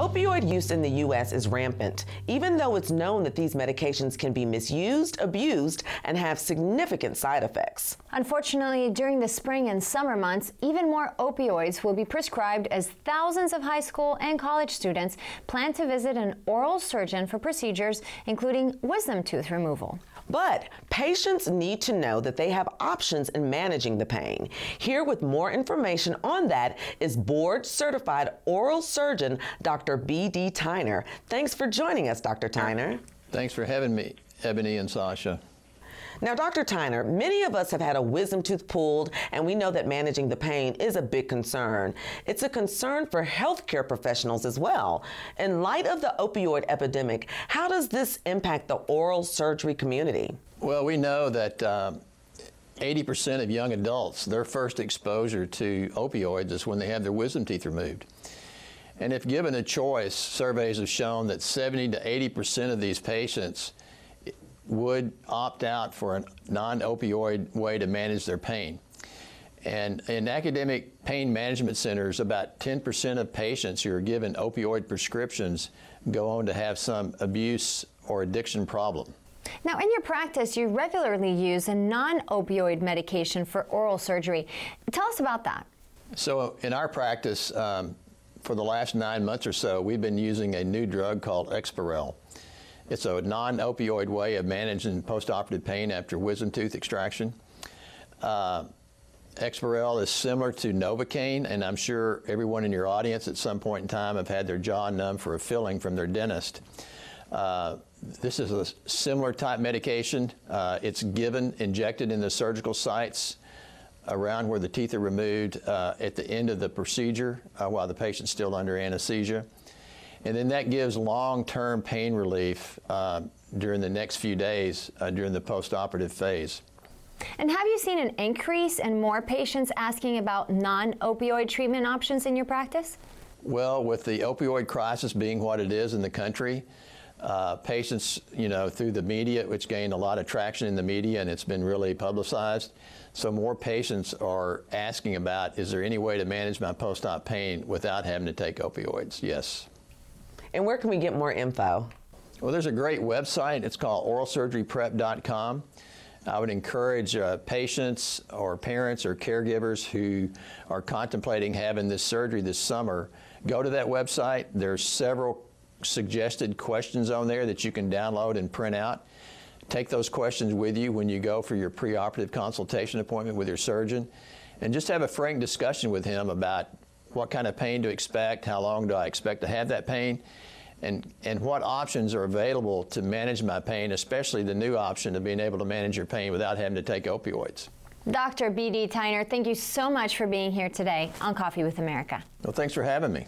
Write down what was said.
Opioid use in the U.S. is rampant, even though it's known that these medications can be misused, abused, and have significant side effects. Unfortunately, during the spring and summer months, even more opioids will be prescribed as thousands of high school and college students plan to visit an oral surgeon for procedures, including wisdom tooth removal. But patients need to know that they have options in managing the pain. Here with more information on that is board certified oral surgeon Dr. B.D. Tiner. Thanks for joining us, Dr. Tiner. Thanks for having me, Ebony and Sasha. Now, Dr. Tiner, many of us have had a wisdom tooth pulled, and we know that managing the pain is a big concern. It's a concern for healthcare professionals as well. In light of the opioid epidemic, how does this impact the oral surgery community? Well, we know that 80% uh, of young adults, their first exposure to opioids is when they have their wisdom teeth removed. And if given a choice, surveys have shown that 70 to 80% of these patients would opt out for a non-opioid way to manage their pain. And in academic pain management centers, about 10% of patients who are given opioid prescriptions go on to have some abuse or addiction problem. Now, in your practice, you regularly use a non opioid medication for oral surgery. Tell us about that. So, in our practice, um, for the last nine months or so, we've been using a new drug called Exparel. It's a non-opioid way of managing postoperative pain after wisdom tooth extraction. Uh, Exparel is similar to Novocaine, and I'm sure everyone in your audience at some point in time have had their jaw numb for a filling from their dentist. Uh, this is a similar type medication. Uh, it's given, injected in the surgical sites around where the teeth are removed uh, at the end of the procedure uh, while the patient's still under anesthesia. And then that gives long-term pain relief uh, during the next few days uh, during the postoperative phase. And have you seen an increase in more patients asking about non-opioid treatment options in your practice? Well, with the opioid crisis being what it is in the country, uh, patients, you know, through the media, which gained a lot of traction in the media and it's been really publicized. So more patients are asking about, is there any way to manage my post-op pain without having to take opioids? Yes. And where can we get more info? Well, there's a great website. It's called oralsurgeryprep.com. I would encourage uh, patients or parents or caregivers who are contemplating having this surgery this summer, go to that website. There's several suggested questions on there that you can download and print out. Take those questions with you when you go for your preoperative consultation appointment with your surgeon and just have a frank discussion with him about what kind of pain to expect, how long do I expect to have that pain, and, and what options are available to manage my pain, especially the new option of being able to manage your pain without having to take opioids. Dr. B.D. Tiner, thank you so much for being here today on Coffee with America. Well, thanks for having me.